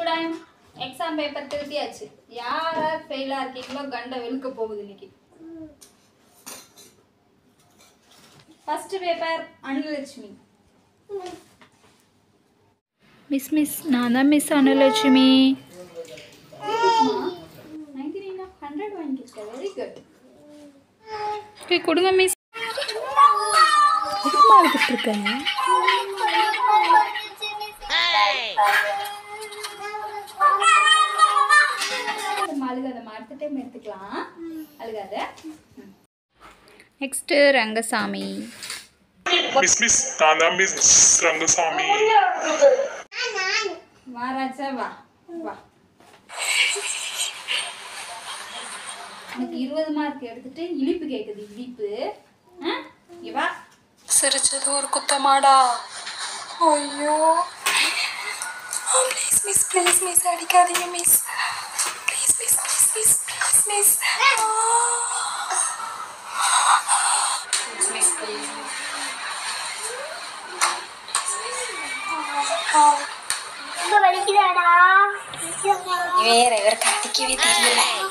Student exam paper திருத்தியாச்சு யார் யார் ஃபெயிலாக இருக்கீங்களோ கண்டை வெளுக்க போகுது இன்னைக்கு first paper Anulakshmi miss miss நான் தான் மிஸ் அனுலட்சுமி ஹண்ட்ரட் வாங்கியிருக்க வெரி குட் ஓகே கொடுங்க மிஸ் எதுக்குமா இருக்கேன் அடுத்த டைம் எடுத்துக்கலாம். அழுகாத. ம். நெக்ஸ்ட்டு ரங்கசாமி. மிஸ் மிஸ் நான் தான் மிஸ் ரங்கசாமி. வா ராஜா வா வா. உனக்கு இருபது மார்க் எடுத்துட்டு இனிப்பு கேட்குது இனிப்பு. வா. சிரிச்சது ஒரு குத்தமாடா. ஐயோ. ப்ளீஸ் மிஸ் ப்ளீஸ் மிஸ் அடிக்காதீங்க miss please miss miss please ரொம்ப வலிக்குதாடா வேற இவருக்கு அடிக்கவே தெரியல